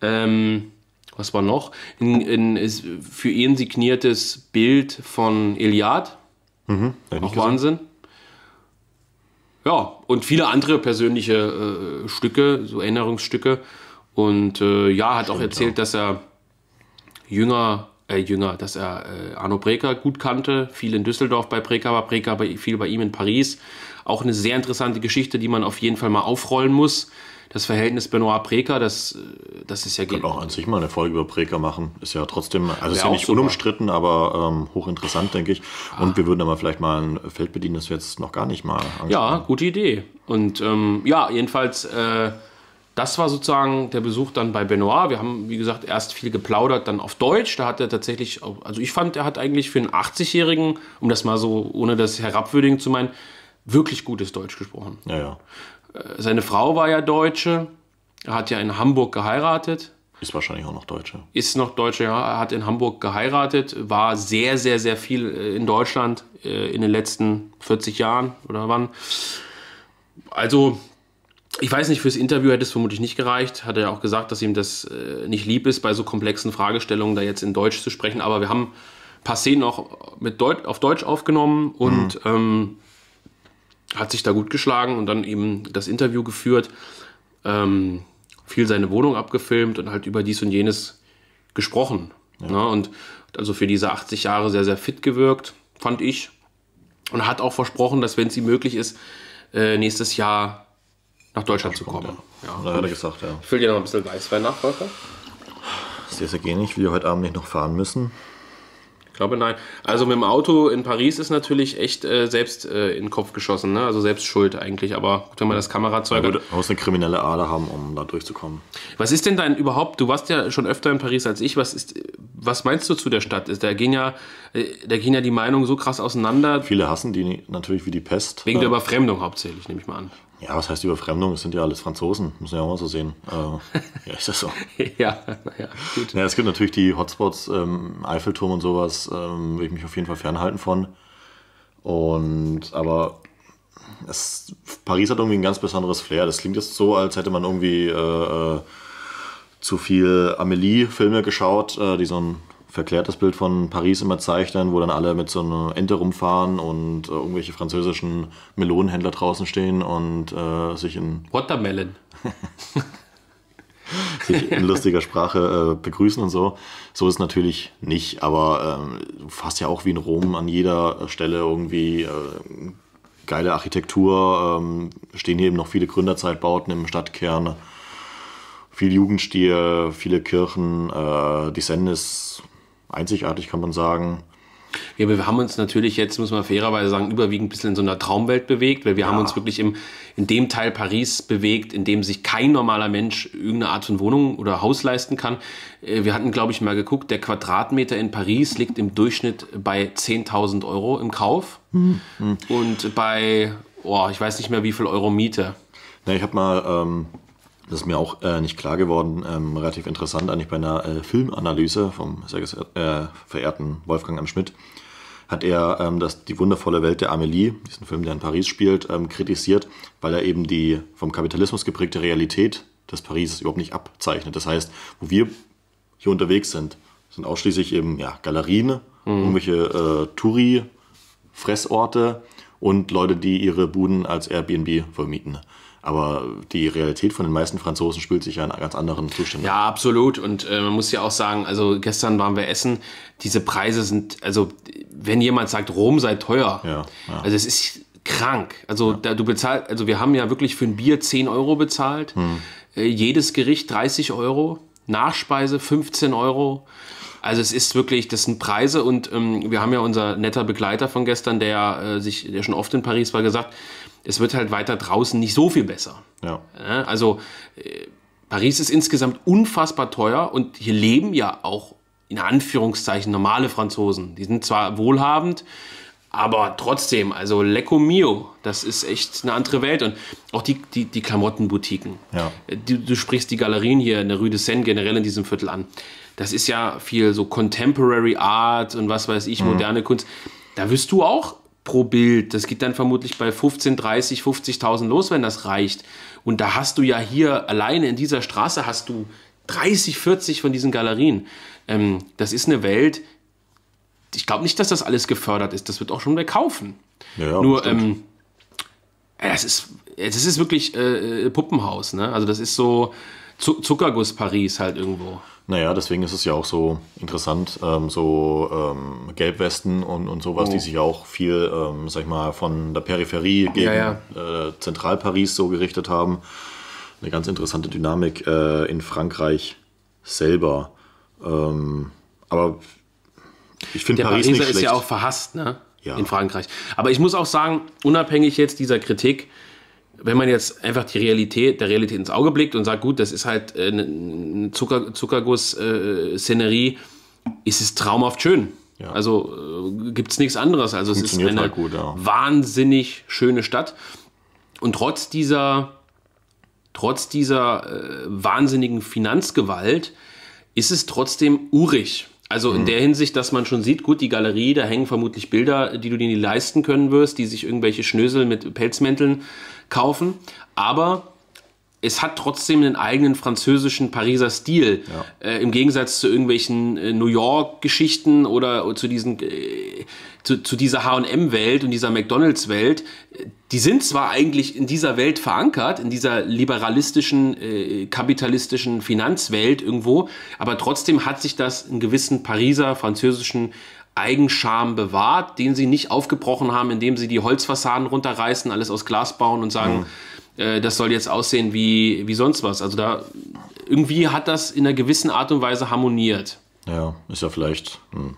Ähm, was war noch? Ein, ein für ihn signiertes Bild von Iliad, ich auch. Wahnsinn. Ja, und viele andere persönliche äh, Stücke, so Erinnerungsstücke. Und äh, ja, hat auch erzählt, dass er jünger, äh, jünger, dass er äh, Arno Breker gut kannte, viel in Düsseldorf bei Breker war, Breker bei, viel bei ihm in Paris. Auch eine sehr interessante Geschichte, die man auf jeden Fall mal aufrollen muss. Das Verhältnis Benoit Breker, das, das ist ja Können auch an sich mal eine Folge über Breker machen. Ist ja trotzdem, also ist ja nicht super. unumstritten, aber ähm, hochinteressant, denke ich. Und wir würden aber vielleicht mal ein Feld bedienen, das wir jetzt noch gar nicht mal angesprochen Ja, gute Idee. Und ähm, ja, jedenfalls, äh, das war sozusagen der Besuch dann bei Benoit. Wir haben, wie gesagt, erst viel geplaudert, dann auf Deutsch. Da hat er tatsächlich, auch, also ich fand, er hat eigentlich für einen 80-Jährigen, um das mal so, ohne das herabwürdigend zu meinen, wirklich gutes Deutsch gesprochen. Ja, ja. Seine Frau war ja Deutsche. Er hat ja in Hamburg geheiratet. Ist wahrscheinlich auch noch Deutsche. Ist noch Deutsche, ja. Er hat in Hamburg geheiratet, war sehr, sehr, sehr viel äh, in Deutschland äh, in den letzten 40 Jahren oder wann. Also ich weiß nicht, fürs Interview hätte es vermutlich nicht gereicht. Hat er ja auch gesagt, dass ihm das äh, nicht lieb ist, bei so komplexen Fragestellungen da jetzt in Deutsch zu sprechen. Aber wir haben ein paar Szenen auch mit Deut auf Deutsch aufgenommen und mhm. ähm, hat sich da gut geschlagen und dann eben das Interview geführt. Ähm, viel seine Wohnung abgefilmt und halt über dies und jenes gesprochen. Ja. Ne? Und also für diese 80 Jahre sehr, sehr fit gewirkt, fand ich. Und hat auch versprochen, dass, wenn es ihm möglich ist, äh, nächstes Jahr nach Deutschland zu kommen. Ja, ja. hat er gesagt, ja. Ich fülle dir noch ein bisschen Weißwein nach, Volker. Sehr, sehr gerne. Ich will heute Abend nicht noch fahren müssen. Ich glaube nein. Also mit dem Auto in Paris ist natürlich echt äh, selbst äh, in den Kopf geschossen, ne? Also selbst schuld eigentlich. Aber gut, wenn man das Kamerazeug. Man muss eine kriminelle Ader haben, um da durchzukommen. Was ist denn dein überhaupt? Du warst ja schon öfter in Paris als ich. Was ist, was meinst du zu der Stadt? Da gehen ja, äh, da gehen ja die Meinungen so krass auseinander. Viele hassen die natürlich wie die Pest. Wegen der Überfremdung hauptsächlich, nehme ich mal an. Ja, was heißt Überfremdung? Es sind ja alles Franzosen, muss man ja auch mal so sehen. Äh, ja, ist das so? ja, naja, gut. Ja, es gibt natürlich die Hotspots, ähm, Eiffelturm und sowas, ähm, will ich mich auf jeden Fall fernhalten von. Und, aber es, Paris hat irgendwie ein ganz besonderes Flair. Das klingt jetzt so, als hätte man irgendwie äh, äh, zu viel Amelie-Filme geschaut, äh, die so ein verklärtes Bild von Paris immer zeichnen, wo dann alle mit so einer Ente rumfahren und äh, irgendwelche französischen Melonenhändler draußen stehen und äh, sich in Watermelon. sich in lustiger Sprache äh, begrüßen und so. So ist es natürlich nicht, aber ähm, fast ja auch wie in Rom an jeder Stelle irgendwie äh, geile Architektur, ähm, stehen hier eben noch viele Gründerzeitbauten im Stadtkern, viel Jugendstil, viele Kirchen, äh, die Seine ist einzigartig, kann man sagen. Ja, wir haben uns natürlich jetzt, muss man fairerweise sagen, überwiegend ein bisschen in so einer Traumwelt bewegt, weil wir ja. haben uns wirklich im, in dem Teil Paris bewegt, in dem sich kein normaler Mensch irgendeine Art von Wohnung oder Haus leisten kann. Äh, wir hatten, glaube ich, mal geguckt, der Quadratmeter in Paris liegt im Durchschnitt bei 10.000 Euro im Kauf mhm. und bei, oh, ich weiß nicht mehr, wie viel Euro Miete. Ja, ich habe mal ähm, das ist mir auch äh, nicht klar geworden, ähm, relativ interessant eigentlich bei einer äh, Filmanalyse vom sehr äh, verehrten Wolfgang M. Schmidt, hat er ähm, das, die wundervolle Welt der Amelie, diesen Film, der in Paris spielt, ähm, kritisiert, weil er eben die vom Kapitalismus geprägte Realität des Parises überhaupt nicht abzeichnet. Das heißt, wo wir hier unterwegs sind, sind ausschließlich eben ja, Galerien, mhm. irgendwelche äh, Touri-Fressorte und Leute, die ihre Buden als Airbnb vermieten. Aber die Realität von den meisten Franzosen spielt sich ja in ganz anderen Zuständen. Ja, absolut. Und äh, man muss ja auch sagen, also gestern waren wir essen, diese Preise sind, also wenn jemand sagt, Rom sei teuer, ja, ja. also es ist krank. Also ja. da, du bezahlst, also wir haben ja wirklich für ein Bier 10 Euro bezahlt, hm. äh, jedes Gericht 30 Euro, Nachspeise 15 Euro. Also es ist wirklich, das sind Preise und ähm, wir haben ja unser netter Begleiter von gestern, der äh, sich, der schon oft in Paris war, gesagt, es wird halt weiter draußen nicht so viel besser. Ja. Also äh, Paris ist insgesamt unfassbar teuer und hier leben ja auch in Anführungszeichen normale Franzosen. Die sind zwar wohlhabend, aber trotzdem, also Lecco Mio, das ist echt eine andere Welt. Und auch die, die, die Klamottenboutiquen. Ja. Du, du, sprichst die Galerien hier in der Rue de Seine generell in diesem Viertel an. Das ist ja viel so Contemporary Art und was weiß ich, mhm. moderne Kunst. Da wirst du auch pro Bild. Das geht dann vermutlich bei 15, 30, 50.000 los, wenn das reicht. Und da hast du ja hier alleine in dieser Straße hast du 30, 40 von diesen Galerien. Ähm, das ist eine Welt. Ich glaube nicht, dass das alles gefördert ist. Das wird auch schon wer kaufen. Ja, Nur, ähm, es ist, es ist wirklich äh, Puppenhaus. Ne? Also das ist so Zuckerguss Paris halt irgendwo. Naja, deswegen ist es ja auch so interessant, ähm, so ähm, Gelbwesten und, und sowas, oh. die sich auch viel, ähm, sag ich mal, von der Peripherie gegen ja, ja. Äh, Zentralparis so gerichtet haben. Eine ganz interessante Dynamik äh, in Frankreich selber. Ähm, aber ich finde Paris Pariser nicht schlecht. ist ja auch verhasst, ne? Ja. In Frankreich. Aber ich muss auch sagen, unabhängig jetzt dieser Kritik, wenn man jetzt einfach die Realität, der Realität ins Auge blickt und sagt, gut, das ist halt äh, eine Zucker, Zuckerguss-Szenerie, äh, ist es traumhaft schön. Ja. Also äh, gibt es nichts anderes. Also es ist eine halt gut, ja. wahnsinnig schöne Stadt. Und trotz dieser, trotz dieser äh, wahnsinnigen Finanzgewalt ist es trotzdem urig. Also in mhm. der Hinsicht, dass man schon sieht, gut, die Galerie, da hängen vermutlich Bilder, die du dir nie leisten können wirst, die sich irgendwelche Schnösel mit Pelzmänteln kaufen. Aber es hat trotzdem einen eigenen französischen Pariser Stil. Ja. Äh, Im Gegensatz zu irgendwelchen äh, New York-Geschichten oder zu diesen äh, zu, zu dieser HM-Welt und dieser McDonalds-Welt. Die sind zwar eigentlich in dieser Welt verankert, in dieser liberalistischen, äh, kapitalistischen Finanzwelt irgendwo, aber trotzdem hat sich das einen gewissen Pariser, französischen Eigenscham bewahrt, den sie nicht aufgebrochen haben, indem sie die Holzfassaden runterreißen, alles aus Glas bauen und sagen, mhm äh, das soll jetzt aussehen wie, wie sonst was. Also da irgendwie hat das in einer gewissen Art und Weise harmoniert. Ja, ist ja vielleicht ein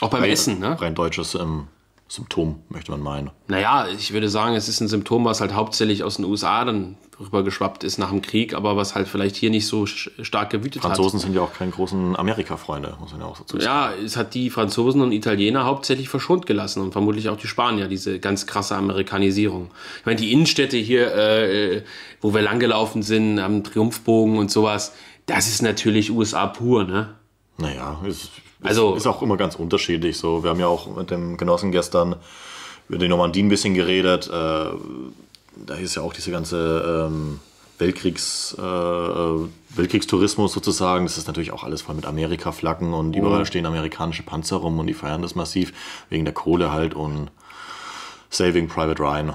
auch beim rein, Essen, ne? Rein deutsches ähm, Symptom, möchte man meinen. Naja, ich würde sagen, es ist ein Symptom, was halt hauptsächlich aus den USA dann rübergeschwappt ist nach dem Krieg, aber was halt vielleicht hier nicht so stark gewütet Franzosen hat. Franzosen sind ja auch keine großen Amerika-Freunde, muss man ja auch dazu sagen. Ja, es hat die Franzosen und Italiener hauptsächlich verschont gelassen und vermutlich auch die Spanier, diese ganz krasse Amerikanisierung. Ich meine, die Innenstädte hier, äh, wo wir langgelaufen sind, am Triumphbogen und sowas, das ist natürlich USA pur, ne? Naja, ist, also, ist auch immer ganz unterschiedlich. So, wir haben ja auch mit dem Genossen gestern über die Normandie ein bisschen geredet. Äh, da ist ja auch diese ganze ähm, Weltkriegs, äh, äh, Weltkriegstourismus sozusagen. Das ist natürlich auch alles voll mit Amerika-Flaggen und überall oh. stehen amerikanische Panzer rum und die feiern das massiv wegen der Kohle halt und Saving Private Ryan.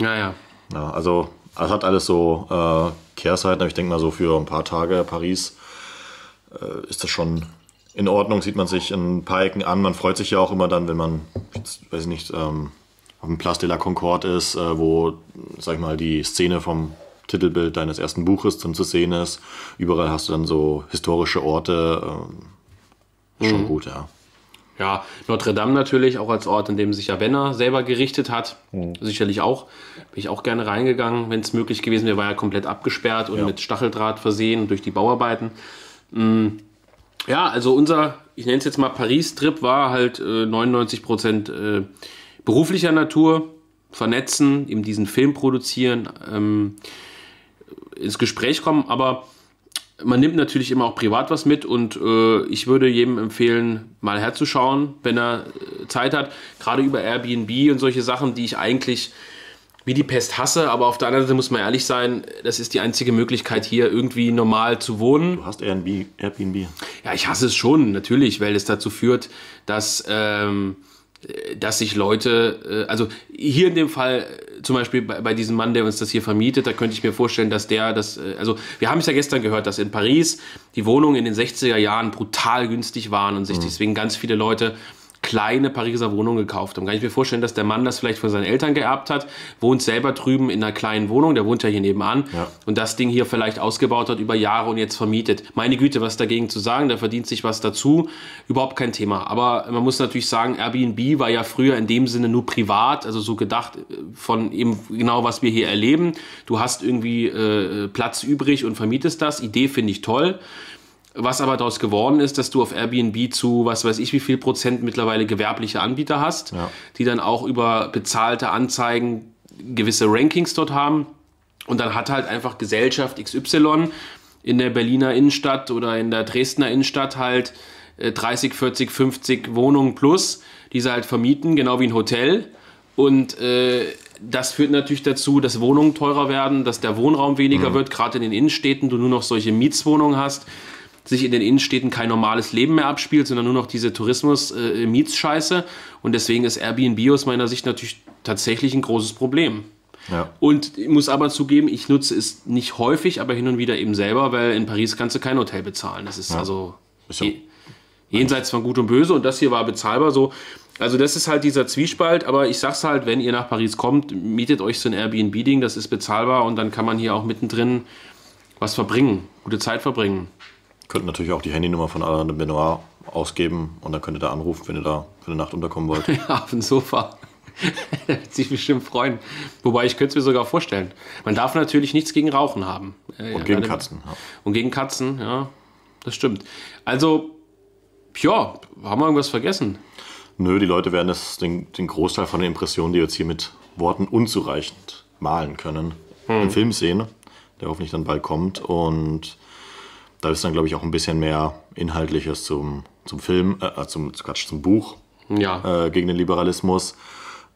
Ja, ja. ja also, es hat alles so äh, Kehrseiten, aber ich denke mal so für ein paar Tage Paris äh, ist das schon in Ordnung, sieht man sich ein paar Ecken an. Man freut sich ja auch immer dann, wenn man, jetzt, weiß ich nicht, ähm, auf dem Place de la Concorde ist, äh, wo, sag ich mal, die Szene vom Titelbild deines ersten Buches dann zu sehen ist. Überall hast du dann so historische Orte. Äh, schon mhm. gut, ja. Ja, Notre Dame natürlich auch als Ort, in dem sich Ravenna selber gerichtet hat. Mhm. Sicherlich auch. Bin ich auch gerne reingegangen, wenn es möglich gewesen wäre. War ja komplett abgesperrt und ja. mit Stacheldraht versehen durch die Bauarbeiten. Mhm. Ja, also unser, ich nenne es jetzt mal Paris-Trip, war halt äh, 99 Prozent äh, beruflicher Natur, vernetzen, eben diesen Film produzieren, ähm, ins Gespräch kommen, aber man nimmt natürlich immer auch privat was mit und äh, ich würde jedem empfehlen, mal herzuschauen, wenn er äh, Zeit hat, gerade über Airbnb und solche Sachen, die ich eigentlich wie die Pest hasse, aber auf der anderen Seite muss man ehrlich sein, das ist die einzige Möglichkeit hier irgendwie normal zu wohnen. Du hast Airbnb. Airbnb. Ja, ich hasse es schon, natürlich, weil es dazu führt, dass ähm, dass sich Leute, äh, also hier in dem Fall äh, zum Beispiel bei, bei, diesem Mann, der uns das hier vermietet, da könnte ich mir vorstellen, dass der das, äh, also wir haben es ja gestern gehört, dass in Paris die Wohnungen in den 60er Jahren brutal günstig waren und sich mhm. deswegen ganz viele Leute kleine Pariser Wohnung gekauft haben. Kann ich mir vorstellen, dass der Mann das vielleicht von seinen Eltern geerbt hat, wohnt selber drüben in einer kleinen Wohnung, der wohnt ja hier nebenan ja. und das Ding hier vielleicht ausgebaut hat über Jahre und jetzt vermietet. Meine Güte, was dagegen zu sagen, der verdient sich was dazu, überhaupt kein Thema. Aber man muss natürlich sagen, Airbnb war ja früher in dem Sinne nur privat, also so gedacht äh, von eben genau, was wir hier erleben. Du hast irgendwie äh, Platz übrig und vermietest das. Idee finde ich toll. Was aber daraus geworden ist, dass du auf Airbnb zu, was weiß ich, wie viel Prozent mittlerweile gewerbliche Anbieter hast, ja. die dann auch über bezahlte Anzeigen gewisse Rankings dort haben. Und dann hat halt einfach Gesellschaft XY in der Berliner Innenstadt oder in der Dresdner Innenstadt halt 30, 40, 50 Wohnungen plus, die sie halt vermieten, genau wie ein Hotel. Und äh, das führt natürlich dazu, dass Wohnungen teurer werden, dass der Wohnraum weniger mhm. wird, gerade in den Innenstädten, du nur noch solche Mietswohnungen hast sich in den Innenstädten kein normales Leben mehr abspielt, sondern nur noch diese Tourismus-Mietsscheiße. Äh, und deswegen ist Airbnb aus meiner Sicht natürlich tatsächlich ein großes Problem. Ja. Und ich muss aber zugeben, ich nutze es nicht häufig, aber hin und wieder eben selber, weil in Paris kannst du kein Hotel bezahlen. Das ist ja. also ist je, jenseits von Gut und Böse und das hier war bezahlbar so. Also das ist halt dieser Zwiespalt, aber ich sag's halt, wenn ihr nach Paris kommt, mietet euch so ein Airbnb-Ding, das ist bezahlbar und dann kann man hier auch mittendrin was verbringen, gute Zeit verbringen. Könnt natürlich auch die Handynummer von Alain de Benoit ausgeben und dann könnt ihr da anrufen, wenn ihr da für eine Nacht unterkommen wollt. ja, auf dem Sofa. Der wird sich bestimmt freuen. Wobei ich könnte es mir sogar vorstellen. Man darf natürlich nichts gegen Rauchen haben. Äh, und gegen Katzen. Ja. Und gegen Katzen, ja. Das stimmt. Also, ja, haben wir irgendwas vergessen? Nö, die Leute werden das, den, den Großteil von den Impressionen, die wir jetzt hier mit Worten unzureichend malen können, hm. im Film sehen, der hoffentlich dann bald kommt. Und da ist dann, glaube ich, auch ein bisschen mehr Inhaltliches zum, zum Film, äh, zum, Quatsch, zum Buch ja. äh, gegen den Liberalismus,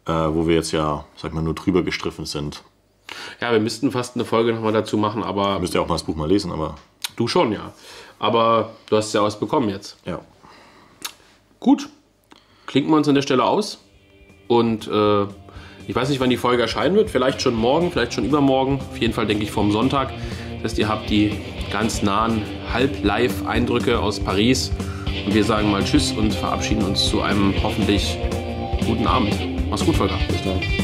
äh, wo wir jetzt ja, sag mal, nur drüber gestriffen sind. Ja, wir müssten fast eine Folge nochmal dazu machen, aber. Müsst ihr auch mal das Buch mal lesen, aber. Du schon, ja. Aber du hast ja was bekommen jetzt. Ja. Gut. Klinken wir uns an der Stelle aus. Und äh, ich weiß nicht, wann die Folge erscheinen wird. Vielleicht schon morgen, vielleicht schon übermorgen. Auf jeden Fall denke ich vom Sonntag. Das heißt, ihr habt die ganz nahen Halb-Live-Eindrücke aus Paris. Und wir sagen mal Tschüss und verabschieden uns zu einem hoffentlich guten Abend. Mach's gut, Volker. Bis dann.